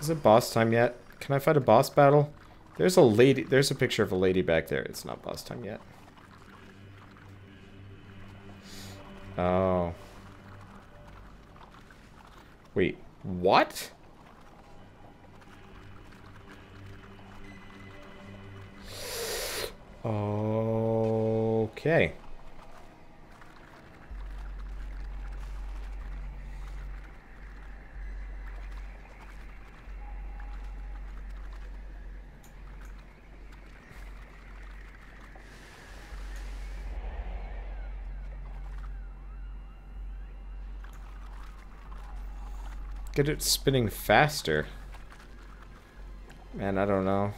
Is it boss time yet? Can I fight a boss battle? There's a lady. There's a picture of a lady back there. It's not boss time yet. Oh. Wait, what? Okay. Get it spinning faster. Man, I don't know.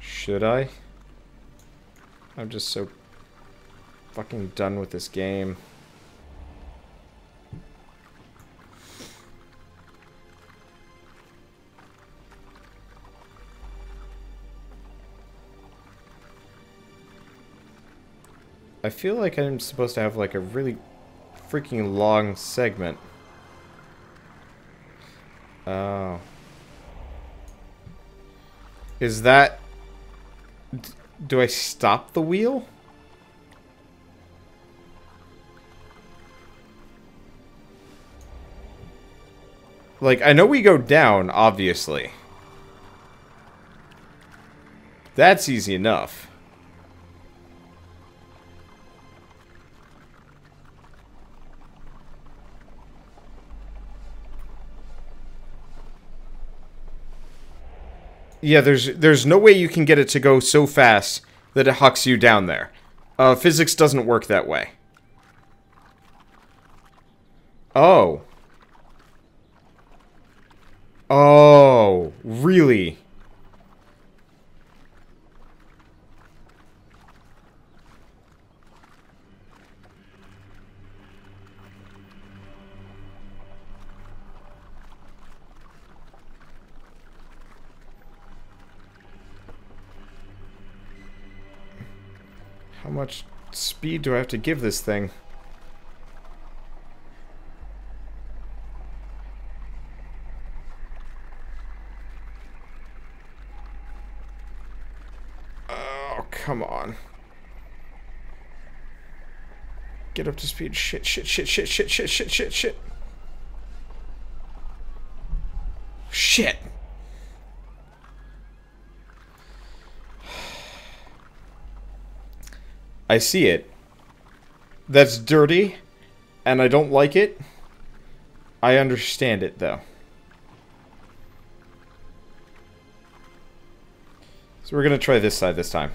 Should I? I'm just so fucking done with this game. I feel like I'm supposed to have like a really freaking long segment. Oh. Is that... Do I stop the wheel? Like, I know we go down, obviously. That's easy enough. Yeah, there's there's no way you can get it to go so fast that it hucks you down there. Uh, physics doesn't work that way. Oh. Oh, really? Much speed do I have to give this thing? Oh, come on. Get up to speed. Shit, shit, shit, shit, shit, shit, shit, shit, shit. Shit. I see it. That's dirty, and I don't like it. I understand it, though. So we're going to try this side this time.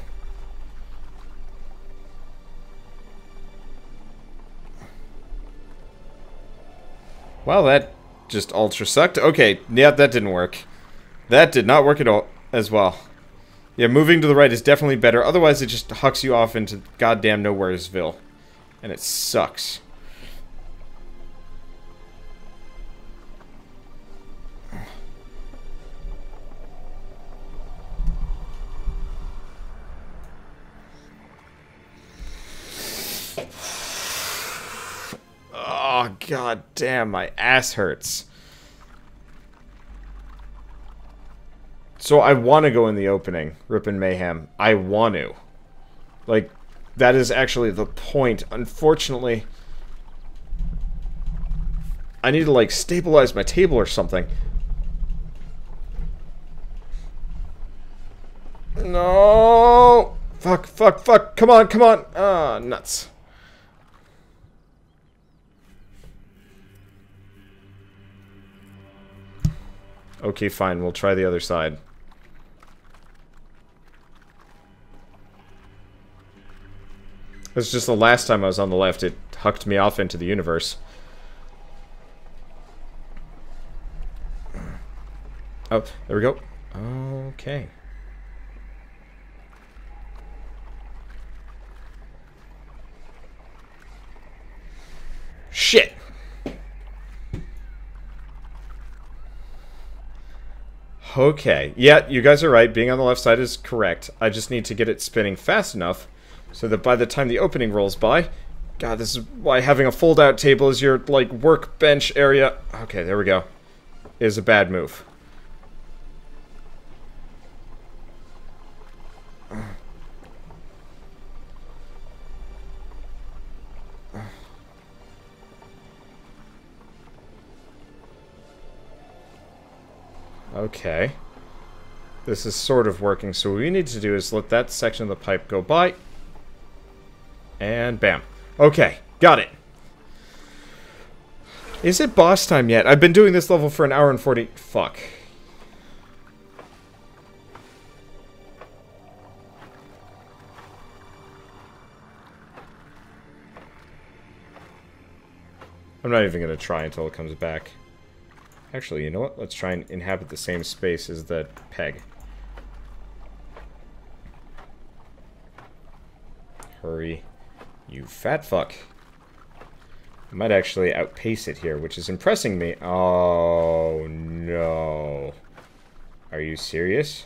Well, that just ultra sucked. Okay, yeah, that didn't work. That did not work at all as well. Yeah, moving to the right is definitely better. Otherwise, it just hucks you off into goddamn nowheresville. And it sucks. Ah, oh, god damn, my ass hurts. So I want to go in the opening, Rip and Mayhem. I want to. Like, that is actually the point. Unfortunately, I need to, like, stabilize my table or something. No! Fuck, fuck, fuck. Come on, come on. Ah, oh, nuts. Okay, fine. We'll try the other side. It's just the last time I was on the left, it hucked me off into the universe. Oh, there we go. Okay. Shit! Okay. Yeah, you guys are right. Being on the left side is correct. I just need to get it spinning fast enough so that by the time the opening rolls by, God, this is why having a fold-out table is your, like, workbench area. Okay, there we go. is a bad move. Okay. This is sort of working, so what we need to do is let that section of the pipe go by. And bam. Okay, got it. Is it boss time yet? I've been doing this level for an hour and 40... Fuck. I'm not even going to try until it comes back. Actually, you know what? Let's try and inhabit the same space as the peg. Hurry. You fat fuck. I might actually outpace it here, which is impressing me. Oh, no. Are you serious?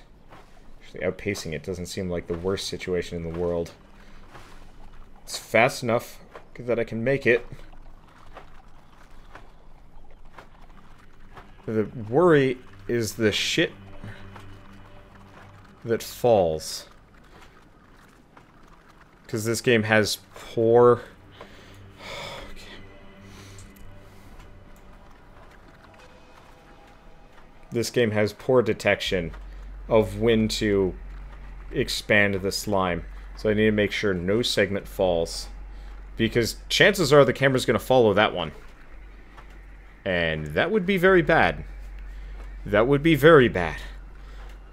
Actually, outpacing it doesn't seem like the worst situation in the world. It's fast enough that I can make it. The worry is the shit that falls. Because this game has poor... This game has poor detection of when to expand the slime. So I need to make sure no segment falls. Because chances are the camera's going to follow that one. And that would be very bad. That would be very bad.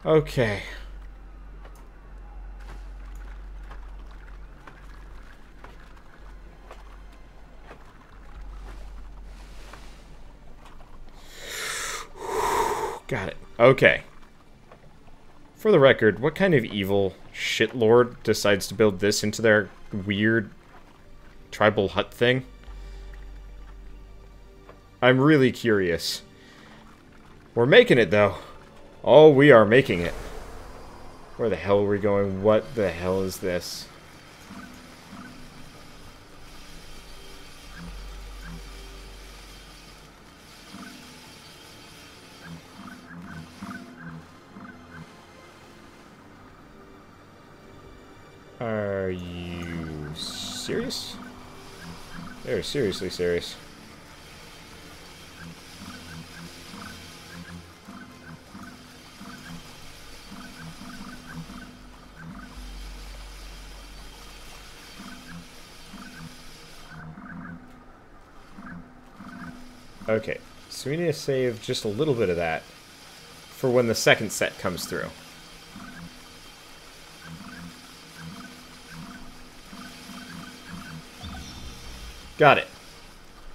Okay. Got it. Okay. For the record, what kind of evil shitlord decides to build this into their weird tribal hut thing? I'm really curious. We're making it, though. Oh, we are making it. Where the hell are we going? What the hell is this? Are you serious? They're seriously serious. Okay, so we need to save just a little bit of that for when the second set comes through. Got it.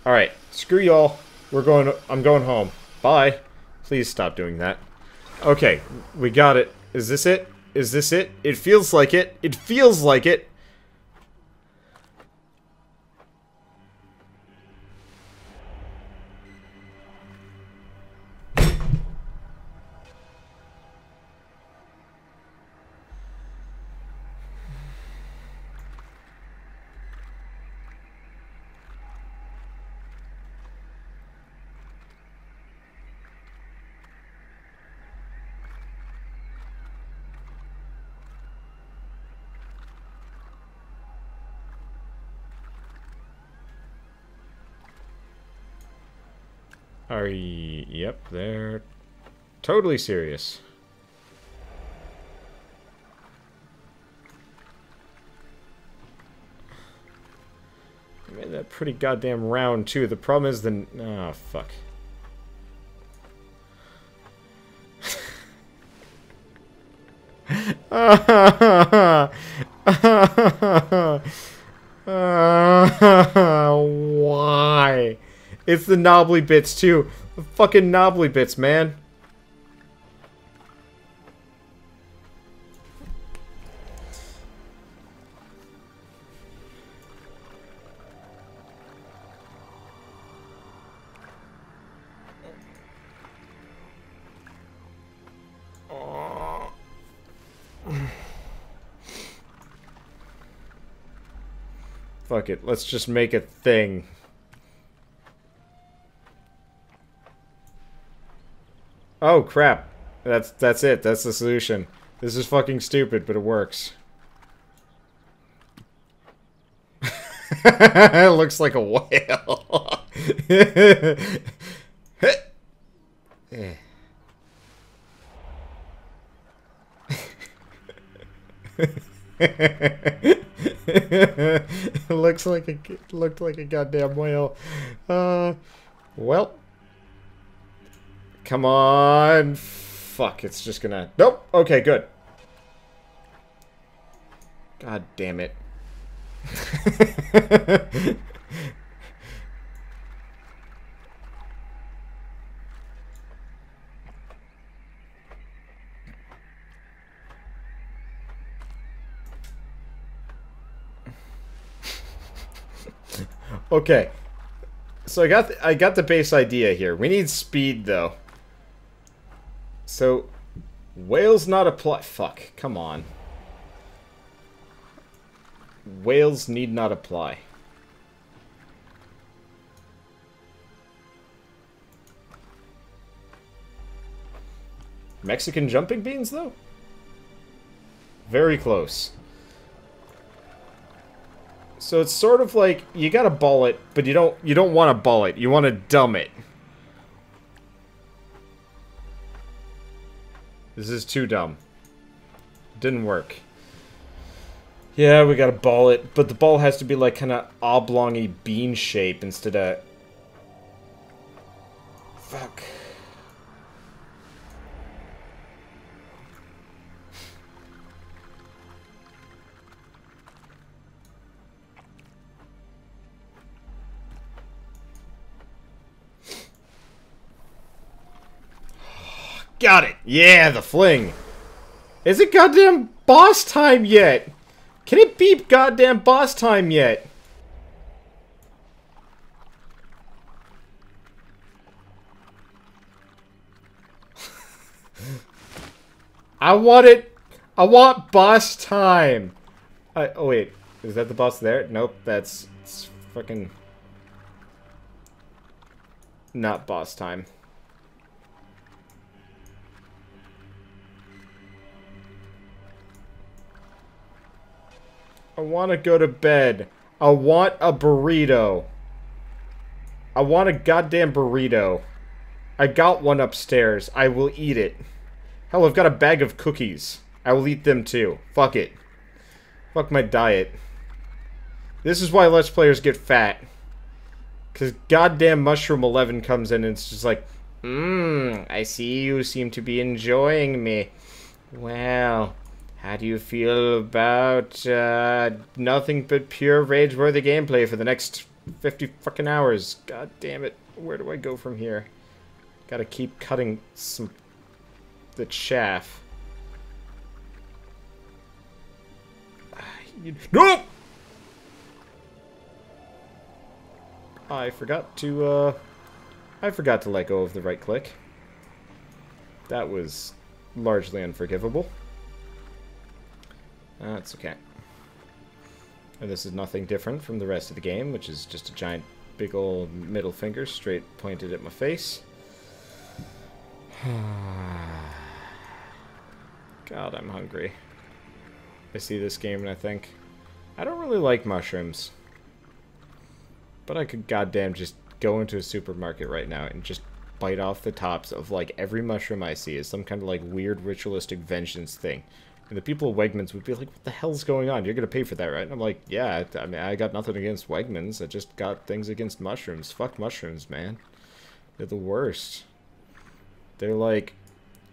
Alright, screw y'all. We're going, I'm going home. Bye. Please stop doing that. Okay, we got it. Is this it? Is this it? It feels like it. It feels like it. Are you... Yep, they're totally serious. I made that pretty goddamn round, too. The problem is the... Oh, fuck. Why? It's the knobbly bits, too. The fucking knobbly bits, man. Fuck it, let's just make a thing. Oh, crap. That's, that's it. That's the solution. This is fucking stupid, but it works. it looks like a whale. it looks like a looked like a goddamn whale. Uh, well, come on. Fuck, it's just gonna. Nope. Okay, good. God damn it. okay. So I got I got the base idea here. We need speed though. So whales not apply. Fuck. Come on. Whales need not apply. Mexican jumping beans, though? Very close. So it's sort of like you gotta ball it, but you don't you don't want to ball it. You want to dumb it. This is too dumb. Didn't work. Yeah, we gotta ball it, but the ball has to be like kind of oblongy bean shape instead of... Fuck. Got it! Yeah, the fling! Is it goddamn boss time yet? Can it be goddamn boss time yet? I want it. I want boss time. I, oh wait, is that the boss there? Nope, that's it's fucking not boss time. I want to go to bed. I want a burrito. I want a goddamn burrito. I got one upstairs. I will eat it. Hell, I've got a bag of cookies. I will eat them too. Fuck it. Fuck my diet. This is why Let's Players get fat. Because goddamn Mushroom 11 comes in and it's just like, Mmm, I see you seem to be enjoying me. Well, how do you feel about uh, nothing but pure rage-worthy gameplay for the next 50 fucking hours? God damn it. Where do I go from here? Gotta keep cutting some... the chaff. No! I forgot to, uh... I forgot to let go of the right click. That was largely unforgivable. That's okay. And this is nothing different from the rest of the game, which is just a giant big old middle finger straight pointed at my face. God, I'm hungry. I see this game and I think, I don't really like mushrooms. But I could goddamn just go into a supermarket right now and just bite off the tops of like every mushroom I see as some kind of like weird ritualistic vengeance thing. And the people at Wegmans would be like, what the hell's going on? You're going to pay for that, right? And I'm like, yeah, I mean, I got nothing against Wegmans. I just got things against mushrooms. Fuck mushrooms, man. They're the worst. They're like,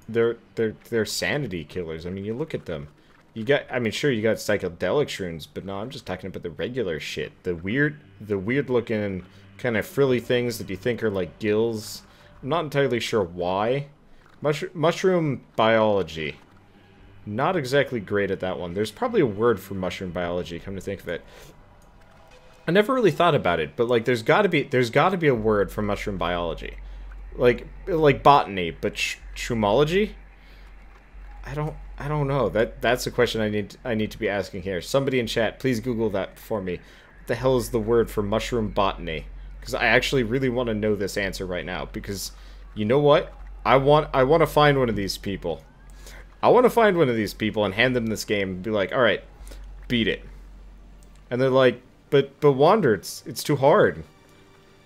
they're, they're, they're sanity killers. I mean, you look at them. You got, I mean, sure, you got psychedelic shrooms, but no, I'm just talking about the regular shit. The weird, the weird looking kind of frilly things that you think are like gills. I'm not entirely sure why. Mush mushroom biology. Not exactly great at that one. There's probably a word for mushroom biology, come to think of it. I never really thought about it, but like there's got to be there's got to be a word for mushroom biology. Like like botany, but sh shrumology? I don't I don't know. That that's a question I need I need to be asking here. Somebody in chat, please Google that for me. What the hell is the word for mushroom botany? Because I actually really want to know this answer right now. Because you know what? I want I want to find one of these people. I want to find one of these people and hand them this game and be like, all right, beat it. And they're like, but but Wander, it's it's too hard.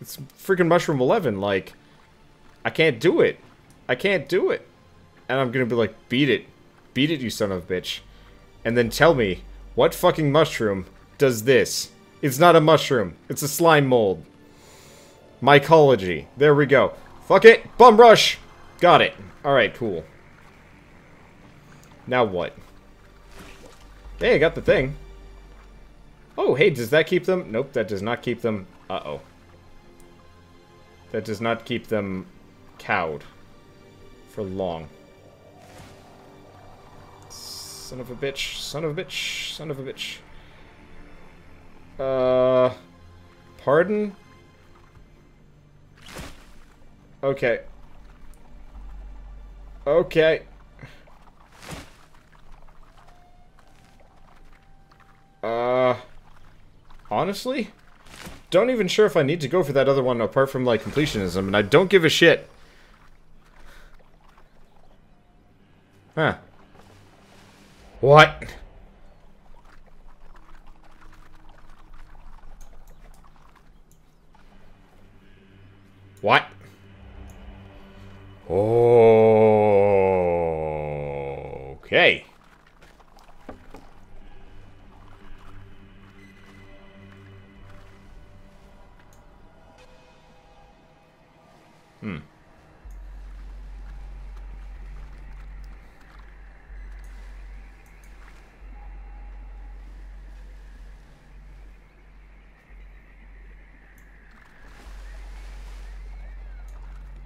It's freaking Mushroom 11. Like, I can't do it. I can't do it. And I'm gonna be like, beat it, beat it, you son of a bitch. And then tell me what fucking mushroom does this. It's not a mushroom. It's a slime mold. Mycology. There we go. Fuck it. Bum rush. Got it. Alright, cool. Now what? Hey, I got the thing. Oh, hey, does that keep them? Nope, that does not keep them. Uh-oh. That does not keep them cowed for long. Son of a bitch, son of a bitch, son of a bitch. Uh, pardon? Okay. Okay. Honestly, don't even sure if I need to go for that other one apart from, like, completionism, and I don't give a shit. Huh. What?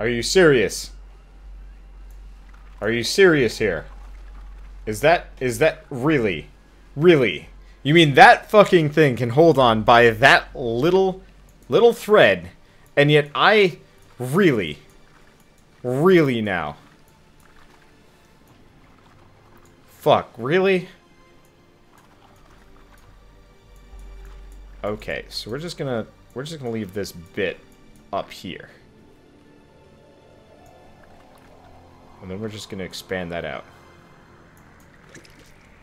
Are you serious? Are you serious here? Is that, is that, really? Really? You mean that fucking thing can hold on by that little, little thread, and yet I, really, really now? Fuck, really? Okay, so we're just gonna, we're just gonna leave this bit up here. And then we're just going to expand that out.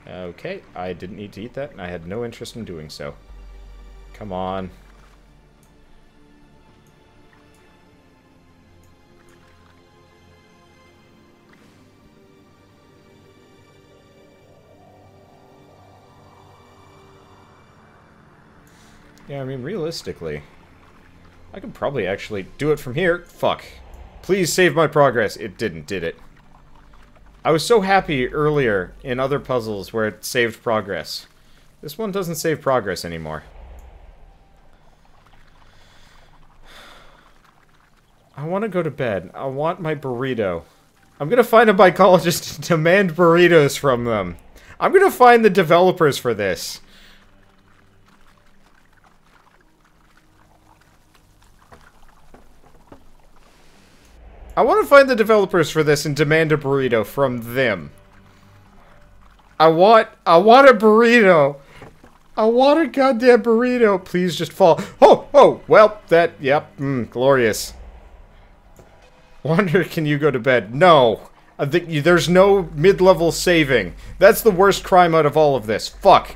Okay, I didn't need to eat that, and I had no interest in doing so. Come on. Yeah, I mean, realistically, I could probably actually do it from here. Fuck. Please save my progress. It didn't, did it? I was so happy earlier in other puzzles where it saved progress. This one doesn't save progress anymore. I want to go to bed. I want my burrito. I'm going to find a mycologist and demand burritos from them. I'm going to find the developers for this. I want to find the developers for this and demand a burrito from them. I want, I want a burrito. I want a goddamn burrito. Please just fall. Oh, oh, well, that, yep, mm, glorious. Wander, can you go to bed? No. I think there's no mid-level saving. That's the worst crime out of all of this. Fuck.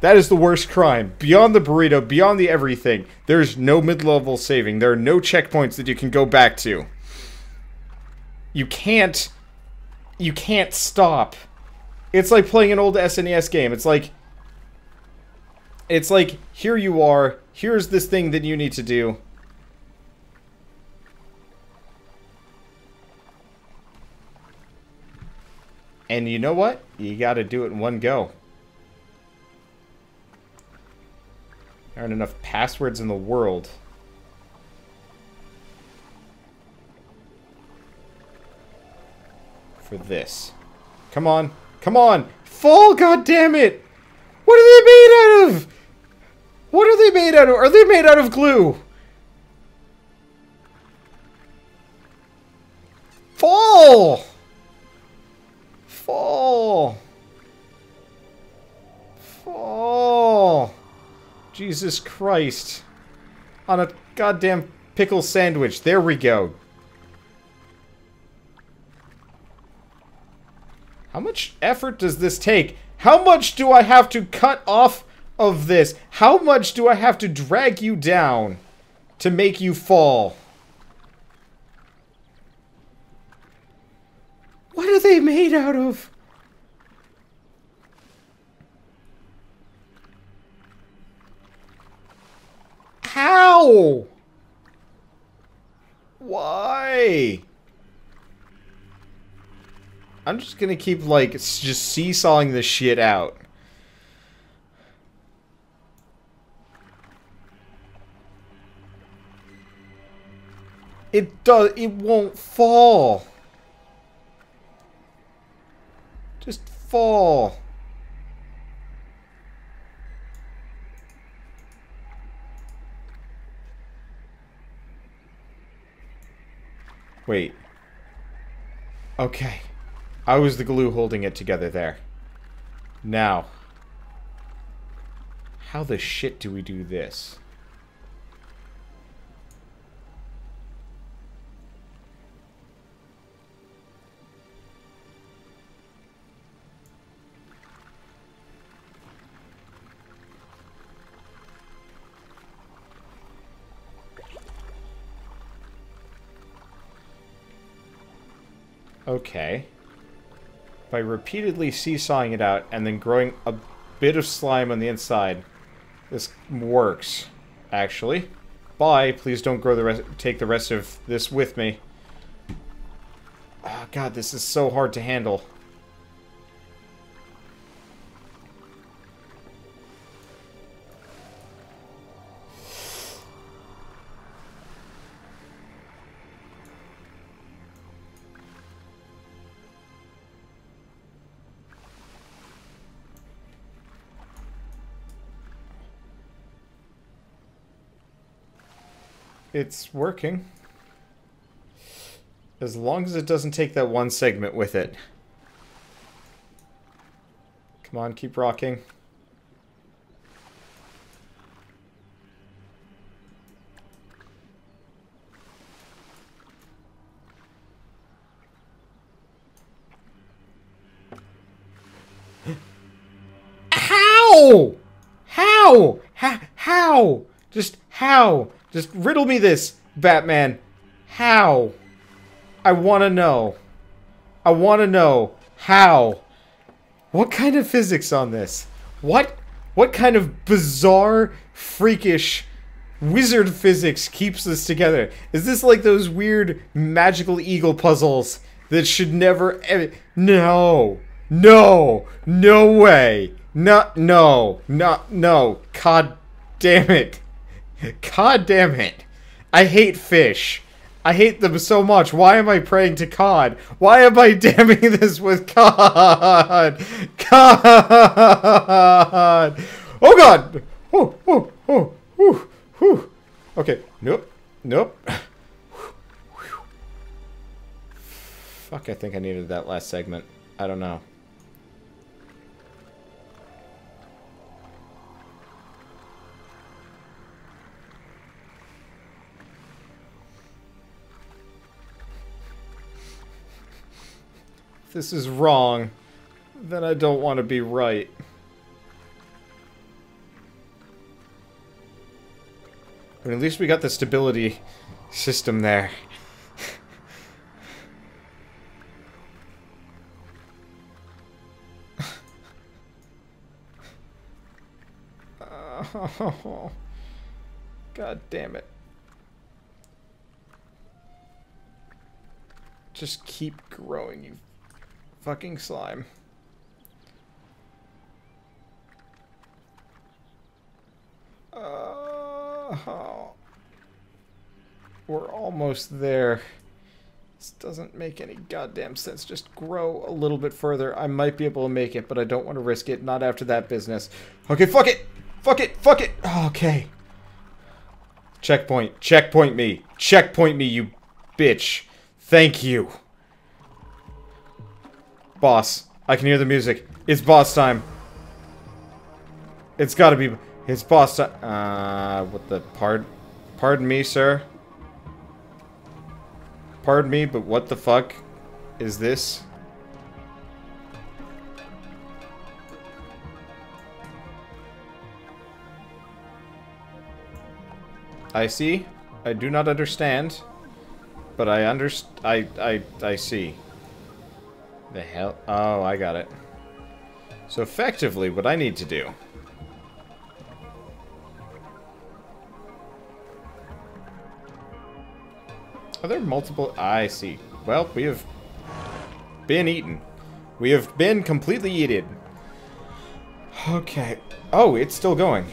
That is the worst crime. Beyond the burrito, beyond the everything, there's no mid-level saving. There are no checkpoints that you can go back to. You can't... You can't stop. It's like playing an old SNES game. It's like... It's like, here you are, here's this thing that you need to do. And you know what? You gotta do it in one go. Aren't enough passwords in the world. For this. Come on. Come on! Fall, God damn it! What are they made out of? What are they made out of? Are they made out of glue? Fall! Fall! Fall! Jesus Christ. On a goddamn pickle sandwich. There we go. How much effort does this take? How much do I have to cut off of this? How much do I have to drag you down to make you fall? What are they made out of? How? Why? I'm just gonna keep, like, just seesawing this shit out. It does- it won't fall. Just fall. Wait. Okay. I was the glue holding it together there. Now. How the shit do we do this? Okay. By repeatedly seesawing it out and then growing a bit of slime on the inside, this works, actually. Bye. Please don't grow the rest. Take the rest of this with me. Oh, God, this is so hard to handle. It's working. As long as it doesn't take that one segment with it. Come on, keep rocking. Just riddle me this, Batman. How? I want to know. I want to know. How? What kind of physics on this? What? What kind of bizarre, freakish wizard physics keeps this together? Is this like those weird magical eagle puzzles that should never ever... No. No. No way. No, no. No, no. God damn it. God damn it. I hate fish. I hate them so much. Why am I praying to cod? Why am I damning this with cod? Cod! Oh god! Oh, oh, oh, whew, whew. Okay, nope, nope. Fuck, I think I needed that last segment. I don't know. If this is wrong, then I don't want to be right. But at least we got the stability system there. oh, God damn it. Just keep growing, you fucking slime. Uh, we're almost there. This doesn't make any goddamn sense. Just grow a little bit further. I might be able to make it, but I don't want to risk it. Not after that business. Okay, fuck it! Fuck it! Fuck it! Okay. Checkpoint. Checkpoint me. Checkpoint me, you bitch. Thank you. Boss. I can hear the music. It's boss time. It's gotta be... It's boss time. Uh, what the... Pardon, pardon me, sir. Pardon me, but what the fuck is this? I see. I do not understand. But I underst- I- I- I see. The hell? Oh, I got it. So effectively, what I need to do... Are there multiple... I see. Well, we have been eaten. We have been completely eaten. Okay. Oh, it's still going.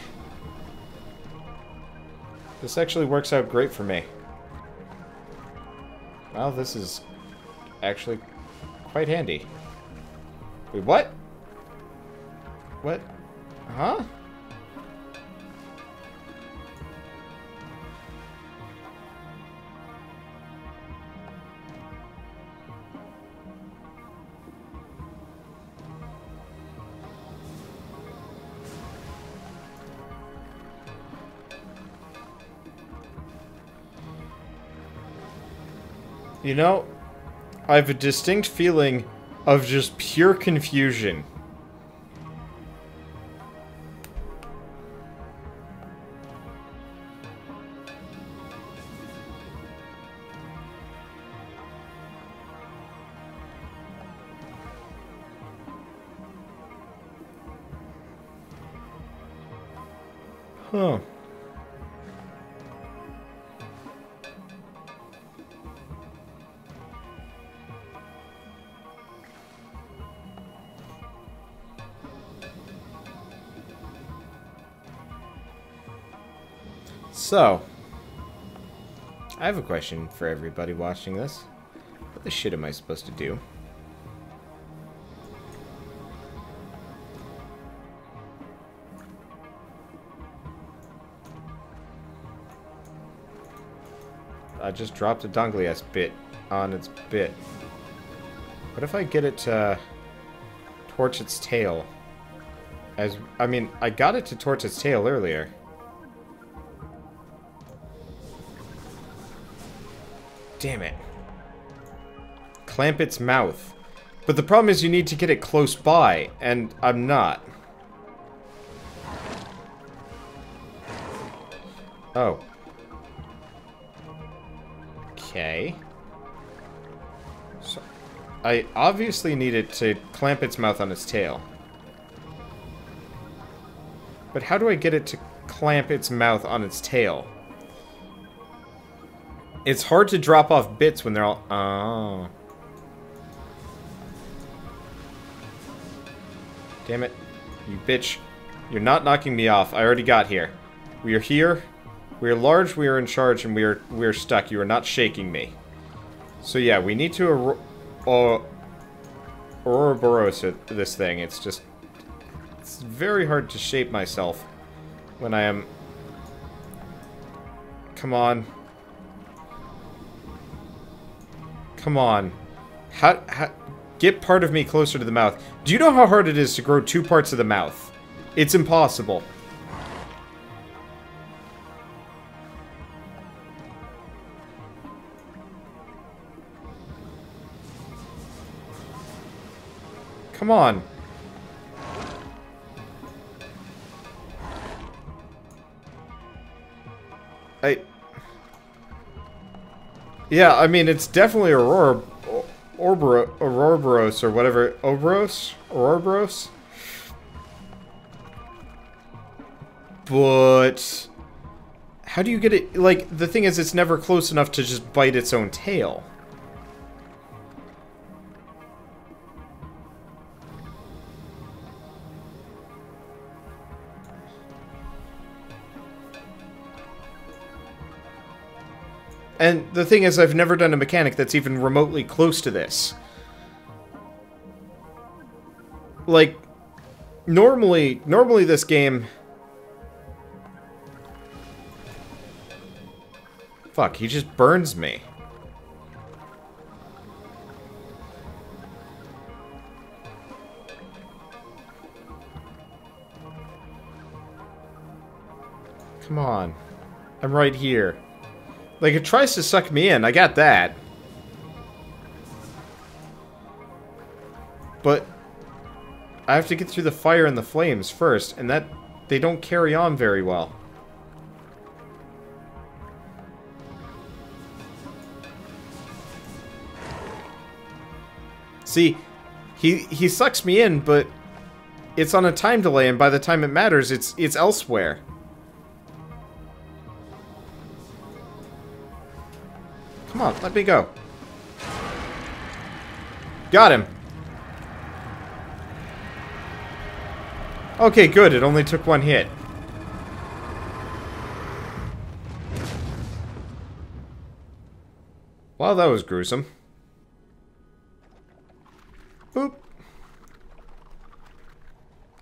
This actually works out great for me. Well, this is actually quite handy. Wait, what? What? Huh? You know, I have a distinct feeling of just pure confusion. So, I have a question for everybody watching this. What the shit am I supposed to do? I just dropped a Dongleas bit on its bit. What if I get it to torch its tail? As I mean, I got it to torch its tail earlier. Damn it. Clamp its mouth. But the problem is you need to get it close by, and I'm not. Oh. Okay. So, I obviously needed to clamp its mouth on its tail. But how do I get it to clamp its mouth on its tail? It's hard to drop off bits when they're all... Oh. Damn it. You bitch. You're not knocking me off. I already got here. We are here. We are large, we are in charge, and we are we are stuck. You are not shaking me. So yeah, we need to uh, Ouroboros this thing. It's just... It's very hard to shape myself when I am... Come on. Come on. How, how, get part of me closer to the mouth. Do you know how hard it is to grow two parts of the mouth? It's impossible. Come on. Yeah, I mean, it's definitely Aurora... Orbro, or whatever. Obros? Ouroboros? But... How do you get it... Like, the thing is, it's never close enough to just bite its own tail. And the thing is, I've never done a mechanic that's even remotely close to this. Like, normally, normally this game... Fuck, he just burns me. Come on. I'm right here. Like, it tries to suck me in, I got that. But... I have to get through the fire and the flames first, and that... They don't carry on very well. See, he he sucks me in, but it's on a time delay, and by the time it matters, it's it's elsewhere. Come on, let me go. Got him. Okay, good. It only took one hit. Well, that was gruesome. Boop.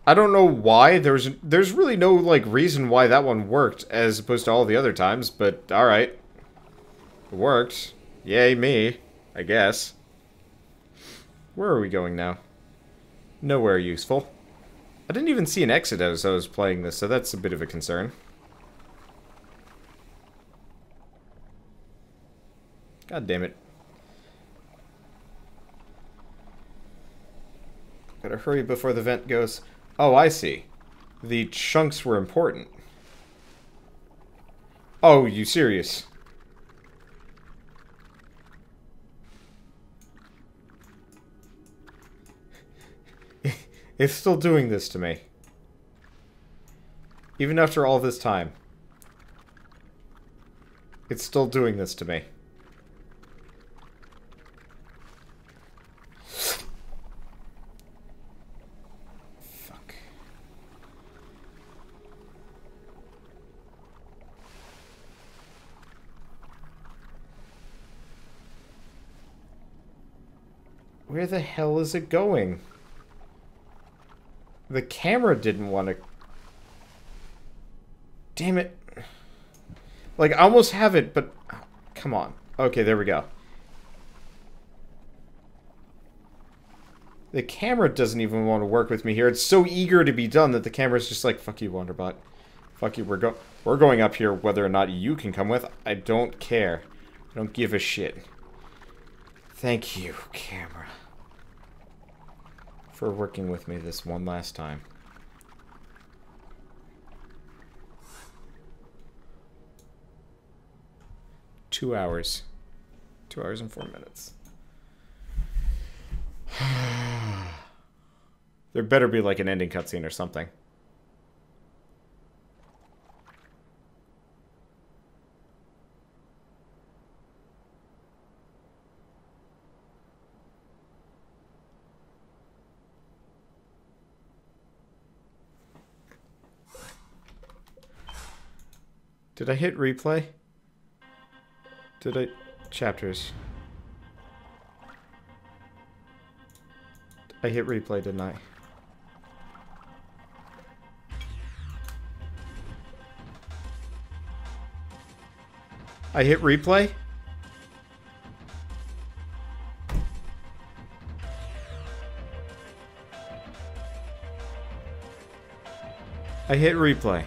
I don't know why. There's there's really no like reason why that one worked as opposed to all the other times, but all right. It worked. Yay me, I guess. Where are we going now? Nowhere useful. I didn't even see an exit as I was playing this, so that's a bit of a concern. God damn it. Gotta hurry before the vent goes. Oh, I see. The chunks were important. Oh, you serious? It's still doing this to me. Even after all this time. It's still doing this to me. Fuck. Where the hell is it going? The camera didn't want to... Damn it. Like, I almost have it, but... come on. Okay, there we go. The camera doesn't even want to work with me here. It's so eager to be done that the camera's just like, fuck you, Wanderbot. Fuck you, we're, go we're going up here whether or not you can come with. I don't care. I don't give a shit. Thank you, camera for working with me this one last time. Two hours. Two hours and four minutes. there better be like an ending cutscene or something. Did I hit replay? Did I... Chapters. I hit replay, didn't I? I hit replay? I hit replay.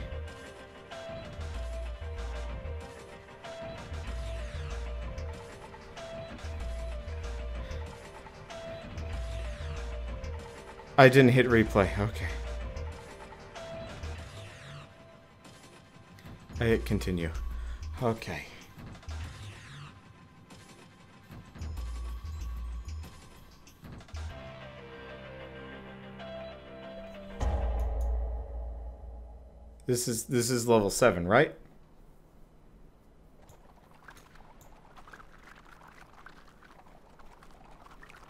I didn't hit replay. Okay. I hit continue. Okay. This is this is level 7, right?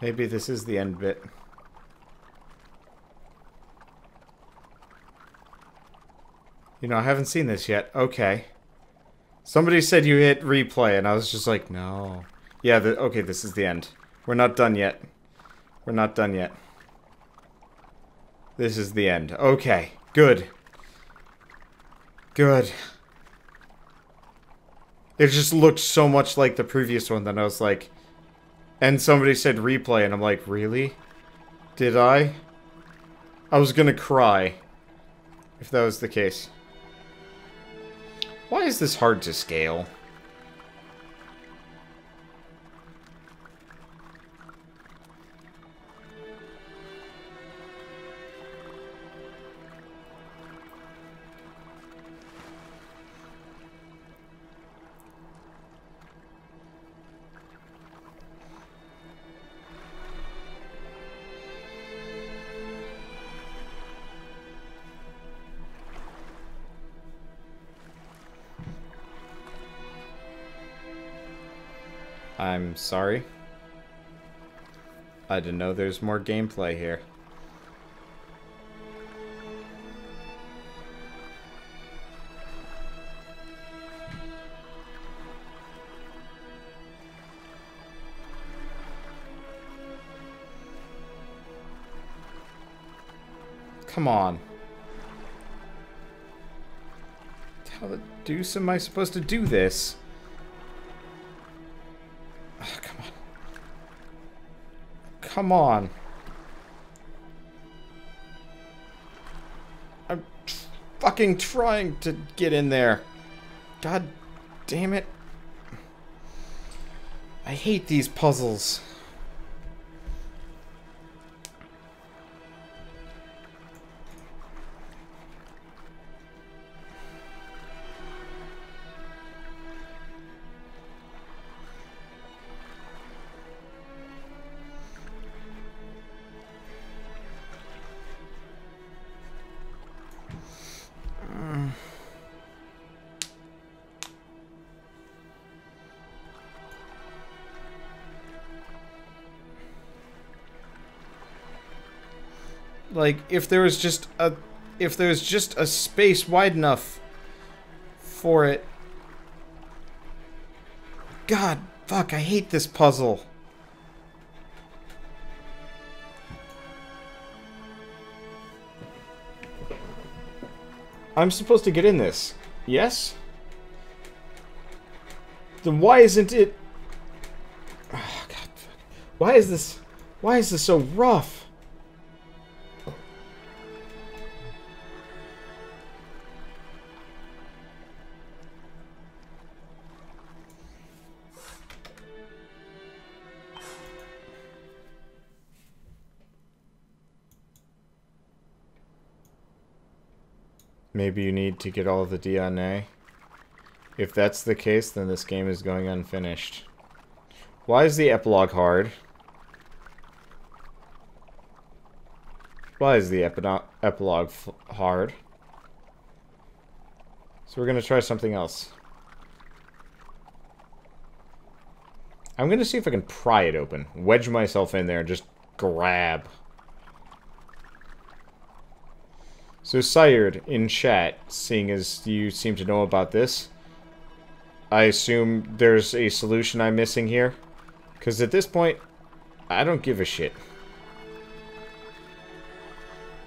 Maybe this is the end bit. You know, I haven't seen this yet. Okay. Somebody said you hit replay, and I was just like, no. Yeah, the, okay, this is the end. We're not done yet. We're not done yet. This is the end. Okay, good. Good. It just looked so much like the previous one that I was like... And somebody said replay, and I'm like, really? Did I? I was gonna cry. If that was the case. Why is this hard to scale? Sorry. I didn't know there's more gameplay here. Come on. How the deuce am I supposed to do this? Come on. I'm fucking trying to get in there. God damn it. I hate these puzzles. Like, if there was just a... If there was just a space wide enough for it. God, fuck, I hate this puzzle. I'm supposed to get in this. Yes? Then why isn't it... Oh, God. Why is this... Why is this so rough? Maybe you need to get all the DNA. If that's the case, then this game is going unfinished. Why is the epilogue hard? Why is the epi epilogue hard? So we're going to try something else. I'm going to see if I can pry it open. Wedge myself in there and just grab. So Sired in chat, seeing as you seem to know about this, I assume there's a solution I'm missing here. Because at this point, I don't give a shit.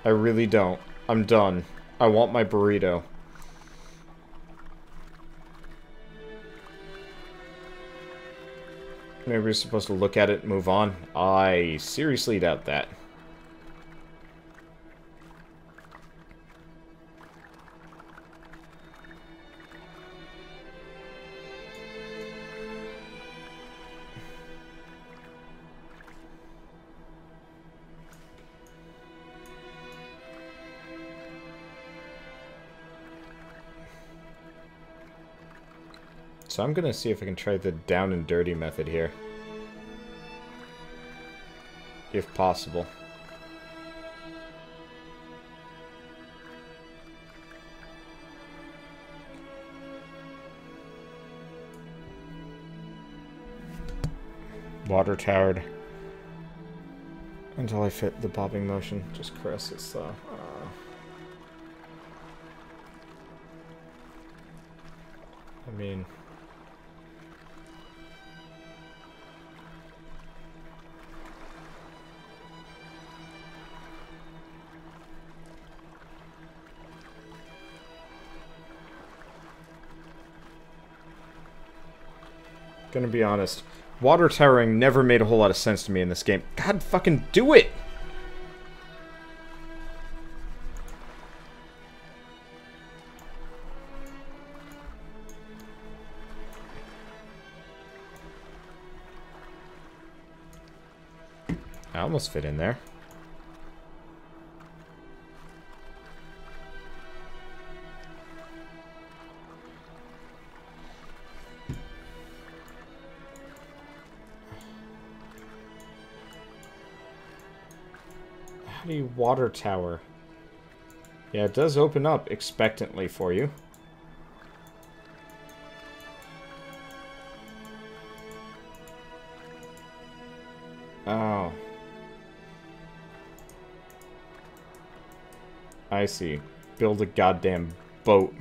I really don't. I'm done. I want my burrito. Maybe we're supposed to look at it move on. I seriously doubt that. I'm gonna see if I can try the down and dirty method here. If possible. Water towered. Until I fit the bobbing motion. Just caress it slow. I mean... Gonna be honest. Water towering never made a whole lot of sense to me in this game. God fucking do it! I almost fit in there. Water tower. Yeah, it does open up expectantly for you. Oh. I see. Build a goddamn boat.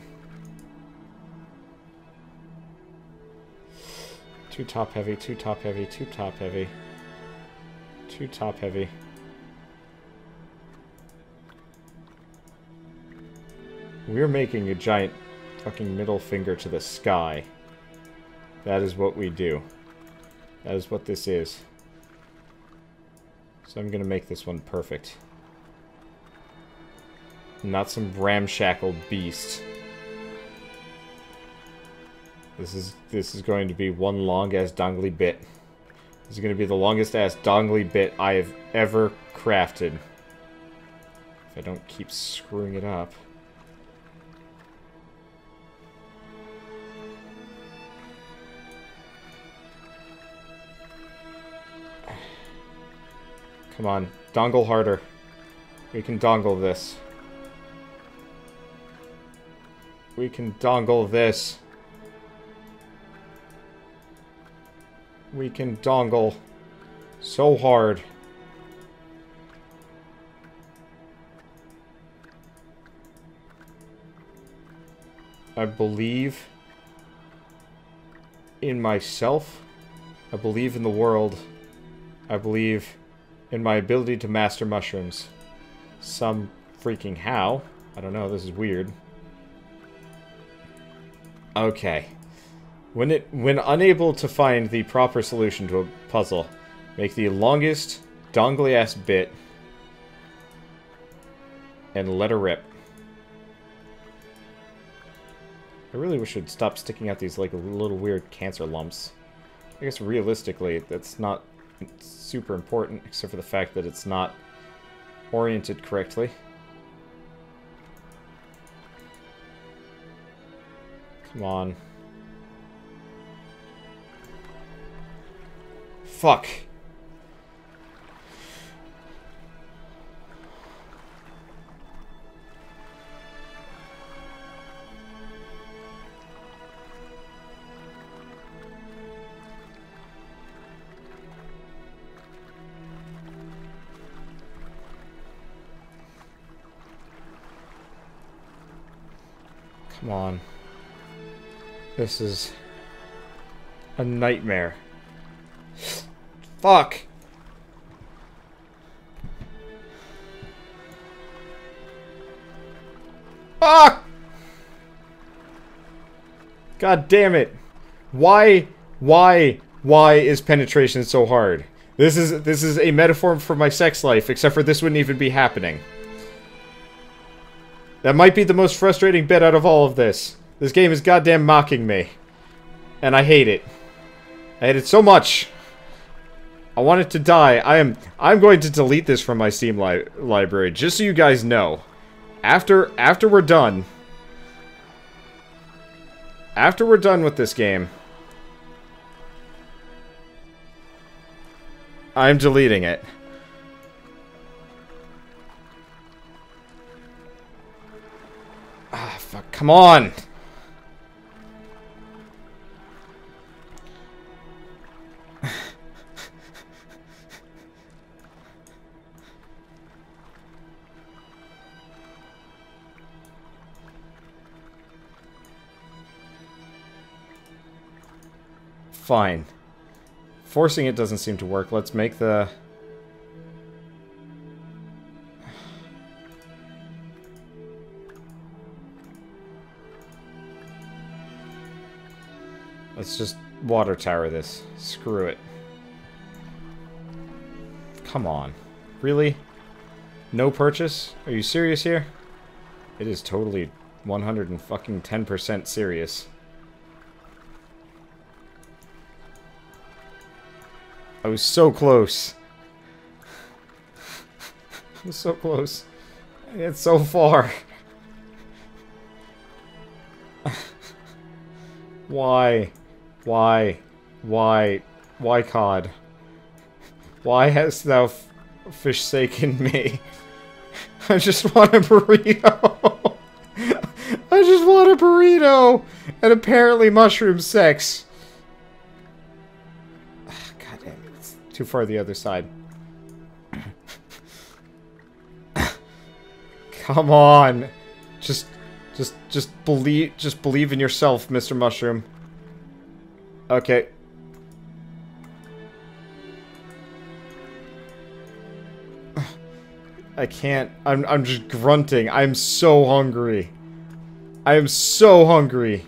Too top heavy, too top heavy, too top heavy. Too top heavy. We're making a giant fucking middle finger to the sky. That is what we do. That is what this is. So I'm gonna make this one perfect. Not some ramshackle beast. This is this is going to be one long ass dongly bit. This is going to be the longest ass dongly bit I have ever crafted. If I don't keep screwing it up. Come on, dongle harder. We can dongle this. We can dongle this. We can dongle so hard. I believe in myself. I believe in the world. I believe in my ability to master mushrooms. Some freaking how. I don't know, this is weird. Okay. When it when unable to find the proper solution to a puzzle, make the longest dongly ass bit and let her rip. I really wish would stop sticking out these like little weird cancer lumps. I guess realistically, that's not super important, except for the fact that it's not oriented correctly. Come on. Fuck. Come on. This is a nightmare. Fuck. Fuck! God damn it. Why, why, why is penetration so hard? This is, this is a metaphor for my sex life, except for this wouldn't even be happening. That might be the most frustrating bit out of all of this. This game is goddamn mocking me. And I hate it. I hate it so much. I want it to die. I am I'm going to delete this from my Steam li library just so you guys know. After after we're done after we're done with this game I'm deleting it. Come on. Fine. Forcing it doesn't seem to work. Let's make the... Let's just water tower this. Screw it. Come on. Really? No purchase? Are you serious here? It is totally 100 and fucking 10% serious. I was so close. I was so close. It's so far. Why? Why? Why? Why, COD? Why hast thou forsaken me? I just want a burrito. I just want a burrito. And apparently mushroom sex. Ah, God damn it, it's too far the other side. Come on. Just just just believe just believe in yourself, Mr. Mushroom. Okay. I can't. I'm I'm just grunting. I'm so hungry. I am so hungry.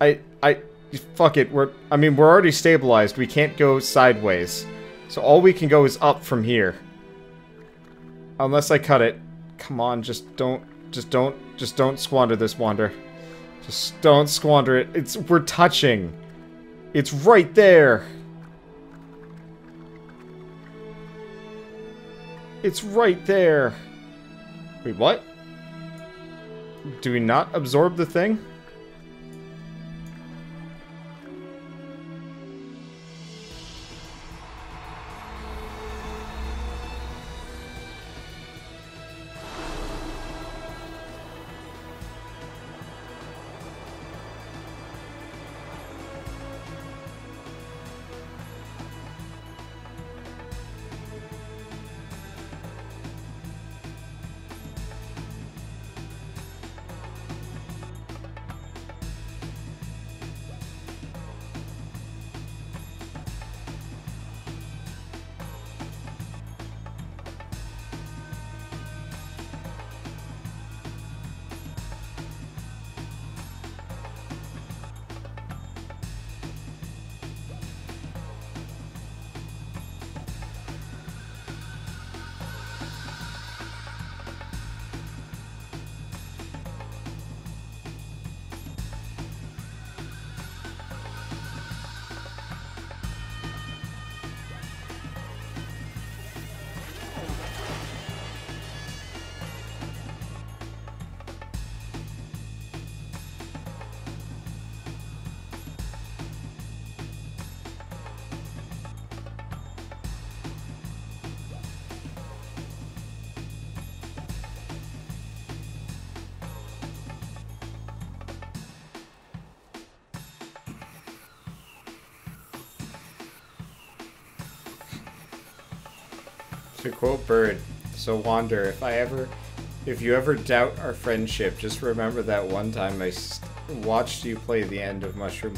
I I fuck it. We're I mean, we're already stabilized. We can't go sideways. So all we can go is up from here. Unless I cut it. Come on, just don't just don't just don't squander this wander. Just don't squander it. It's we're touching. It's right there. It's right there. Wait, what? Do we not absorb the thing? To quote Bird, so Wander, if I ever, if you ever doubt our friendship, just remember that one time I watched you play the end of Mushroom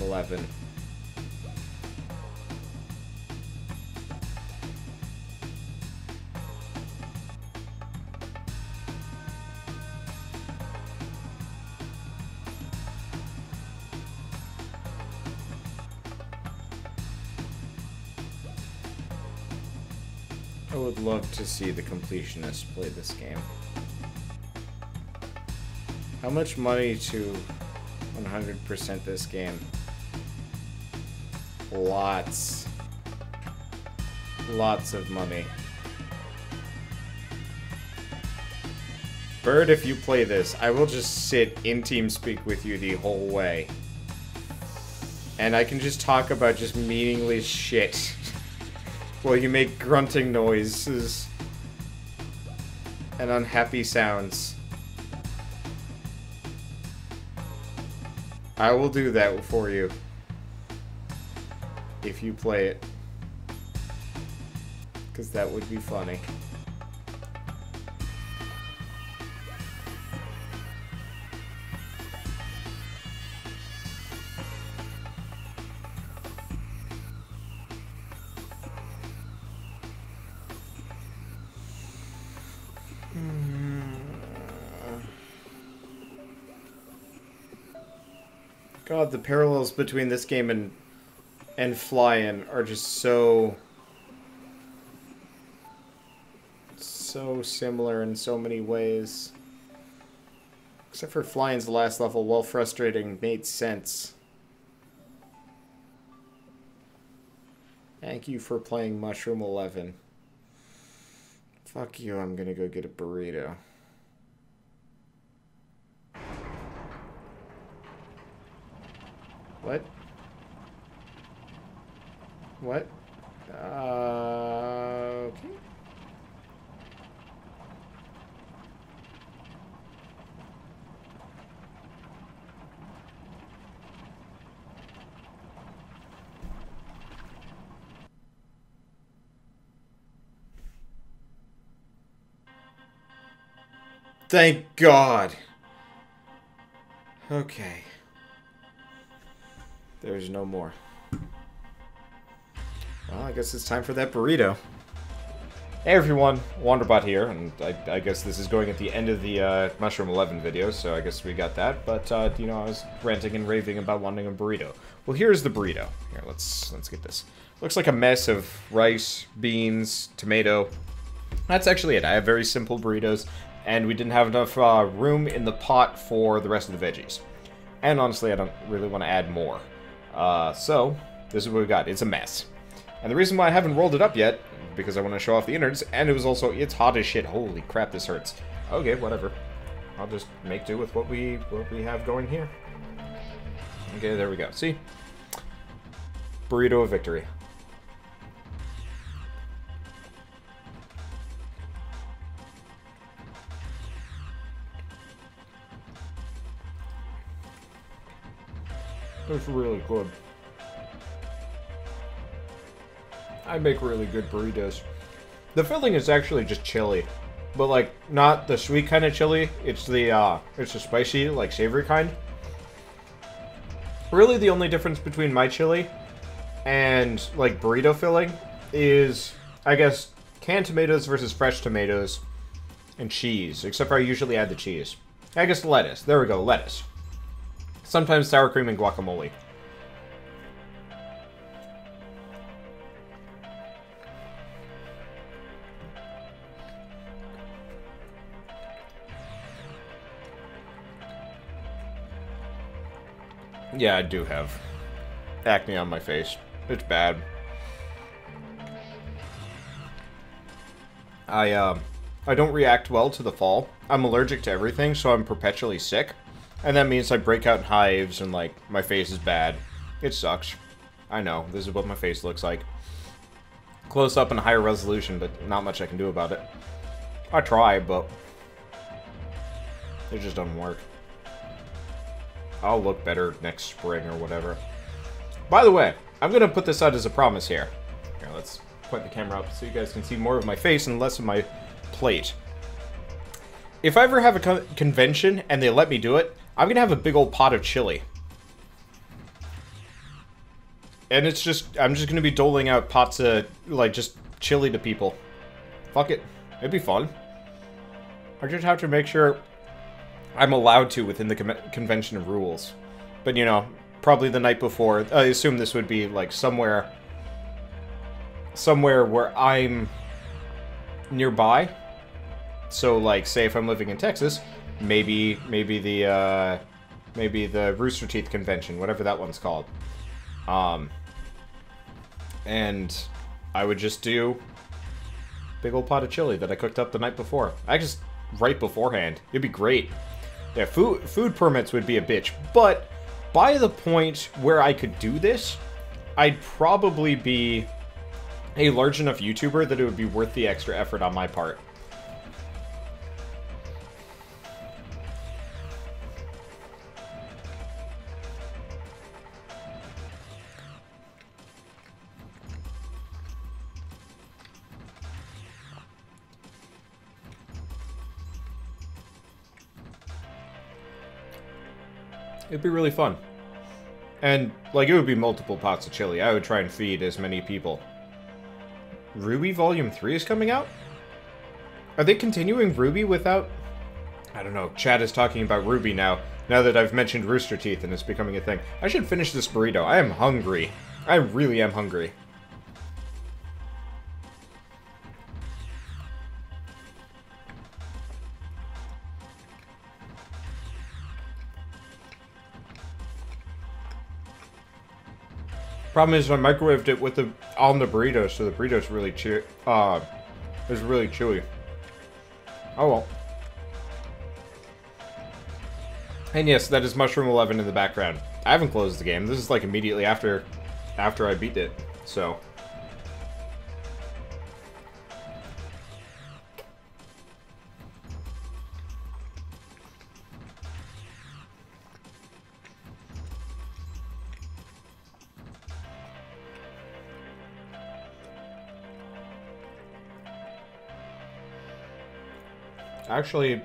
11. to see the completionist play this game. How much money to 100% this game? Lots. Lots of money. Bird, if you play this, I will just sit in TeamSpeak with you the whole way. And I can just talk about just meaningless shit. Well, you make grunting noises and unhappy sounds. I will do that for you. If you play it. Because that would be funny. The parallels between this game and and Fly'nn are just so so similar in so many ways. Except for Fly'nn's last level, while frustrating, made sense. Thank you for playing Mushroom 11. Fuck you, I'm gonna go get a burrito. What? What? Uh, okay. Thank God. Okay. There's no more. Well, I guess it's time for that burrito. Hey everyone, Wanderbot here, and I, I, guess this is going at the end of the uh, Mushroom 11 video, so I guess we got that, but, uh, you know, I was ranting and raving about wanting a burrito. Well, here's the burrito. Here, let's, let's get this. Looks like a mess of rice, beans, tomato. That's actually it. I have very simple burritos, and we didn't have enough uh, room in the pot for the rest of the veggies. And honestly, I don't really want to add more. Uh, so, this is what we got. It's a mess. And the reason why I haven't rolled it up yet because I want to show off the innards, and it was also, it's hot as shit. Holy crap, this hurts. Okay, whatever. I'll just make do with what we what we have going here. Okay, there we go. See? Burrito of victory. It's really good. I make really good burritos. The filling is actually just chili. But, like, not the sweet kind of chili. It's the, uh, it's the spicy, like, savory kind. Really, the only difference between my chili and, like, burrito filling is, I guess, canned tomatoes versus fresh tomatoes and cheese. Except for I usually add the cheese. I guess lettuce. There we go, lettuce. Sometimes sour cream and guacamole. Yeah, I do have acne on my face. It's bad. I, um, I don't react well to the fall. I'm allergic to everything, so I'm perpetually sick. And that means I break out in hives and, like, my face is bad. It sucks. I know, this is what my face looks like. Close up and higher resolution, but not much I can do about it. I try, but it just doesn't work. I'll look better next spring or whatever. By the way, I'm going to put this out as a promise here. Here, let's point the camera up so you guys can see more of my face and less of my plate. If I ever have a con convention and they let me do it, I'm to have a big old pot of chili. And it's just, I'm just to be doling out pots of, like, just chili to people. Fuck it. It'd be fun. I just have to make sure I'm allowed to within the convention of rules. But, you know, probably the night before. I assume this would be, like, somewhere... Somewhere where I'm nearby. So, like, say if I'm living in Texas, maybe, maybe the, uh, maybe the Rooster Teeth convention, whatever that one's called. Um, and I would just do big old pot of chili that I cooked up the night before. I just, right beforehand. It'd be great. Yeah, food, food permits would be a bitch, but by the point where I could do this, I'd probably be a large enough YouTuber that it would be worth the extra effort on my part. It'd be really fun. And, like, it would be multiple pots of chili. I would try and feed as many people. RWBY Volume 3 is coming out? Are they continuing RWBY without... I don't know, Chad is talking about RWBY now, now that I've mentioned Rooster Teeth and it's becoming a thing. I should finish this burrito. I am hungry. I really am hungry. Problem is, I microwaved it with the on the burrito, so the burrito's really chew. Uh, is really chewy. Oh well. And yes, that is Mushroom 11 in the background. I haven't closed the game. This is like immediately after after I beat it. So, Actually,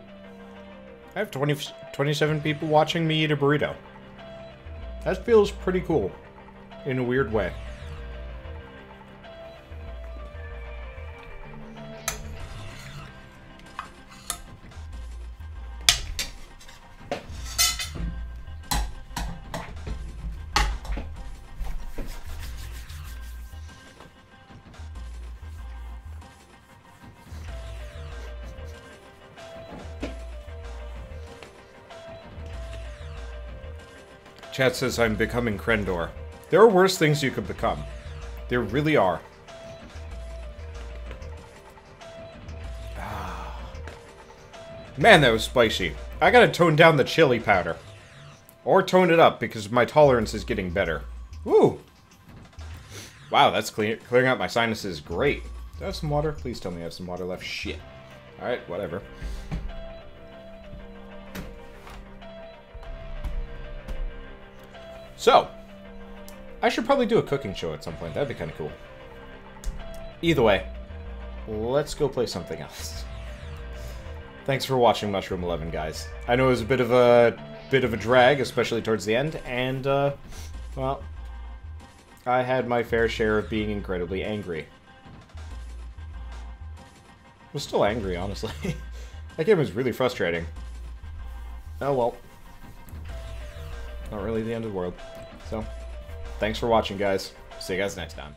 I have 20, 27 people watching me eat a burrito. That feels pretty cool. In a weird way. Chat says I'm becoming Krendor. There are worse things you could become. There really are. Ah. Man, that was spicy. I gotta tone down the chili powder. Or tone it up, because my tolerance is getting better. Ooh! Wow, that's clear clearing out my sinuses great. Do I have some water? Please tell me I have some water left. Shit. Alright, whatever. So, I should probably do a cooking show at some point. That'd be kind of cool. Either way, let's go play something else. Thanks for watching Mushroom 11, guys. I know it was a bit of a bit of a drag, especially towards the end, and, uh, well, I had my fair share of being incredibly angry. I was still angry, honestly. that game was really frustrating. Oh well. Not really the end of the world. So, thanks for watching, guys. See you guys next time.